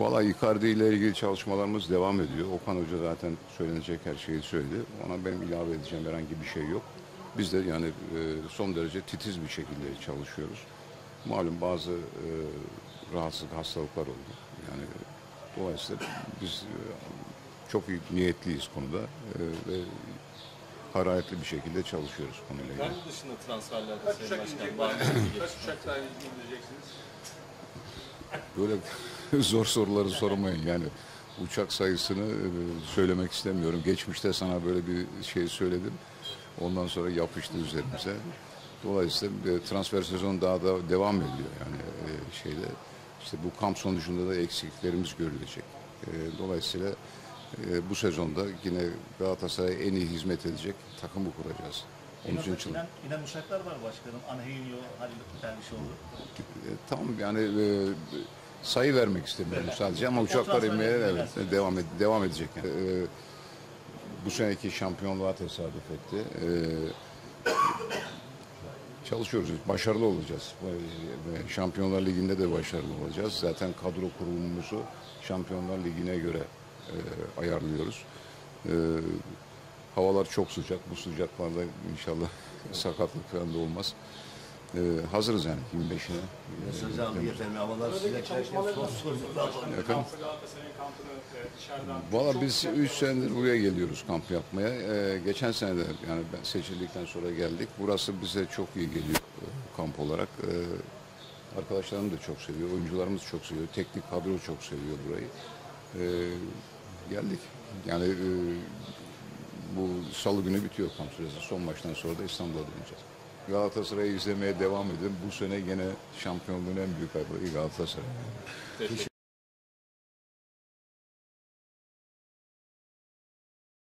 Valla Icardi ile ilgili çalışmalarımız devam ediyor. Okan Hoca zaten söylenecek her şeyi söyledi. Ona benim ilave edeceğim herhangi bir şey yok. Biz de yani e, son derece titiz bir şekilde çalışıyoruz. Malum bazı e, rahatsızlık, hastalıklar oldu. Yani dolayısıyla biz e, çok iyi niyetliyiz konuda ve hararetli bir şekilde çalışıyoruz konuyla ilgili. Yurt dışında transferlerde Sayın Başkan inecek var mı? Kaç uçak daha indireceksiniz? Böyle zor soruları sormayın yani. Uçak sayısını e, söylemek istemiyorum. Geçmişte sana böyle bir şey söyledim. Ondan sonra yapıştı üzerimize. Dolayısıyla e, transfer sezonu daha da devam ediyor yani e, şeyde. İşte bu kamp sonucunda da eksikliklerimiz görülecek. Dolayısıyla bu sezonda yine Galatasaray'a en iyi hizmet edecek takımı kuracağız. Onun için İnan, çalış- inen uçaklar var başkanım. Anheynyo, Halil Dervişoğlu. E, Tamam yani e, sayı vermek istemiyorum sadece ama uçaklar inmeye evet, devam ed- devam edecek. Yani. E, bu seneki şampiyonluğa tesadüf etti. E, çalışıyoruz, başarılı olacağız. Şampiyonlar Ligi'nde de başarılı olacağız. Zaten kadro kurulumumuzu Şampiyonlar Ligi'ne göre e, ayarlıyoruz. E, havalar çok sıcak. Bu sıcaklarda inşallah sakatlık falan da olmaz. E, hazırız yani 25'ine. Söz aldı efendim havalar sıcak herkes sonsuzlukla Efendim? Kampı Galatasaray'ın kampını e, dışarıdan Valla biz güzel. 3 senedir buraya geliyoruz kamp yapmaya. Ee, geçen sene de yani ben seçildikten sonra geldik. Burası bize çok iyi geliyor e, kamp olarak. Ee, arkadaşlarım da çok seviyor, oyuncularımız çok seviyor, teknik kadro çok seviyor burayı. Ee, geldik. Yani e, bu salı günü bitiyor kamp süresi. Son maçtan sonra da İstanbul'a döneceğiz. Galatasaray'ı izlemeye devam edin. Bu sene gene şampiyonluğun en büyük adayı Galatasaray.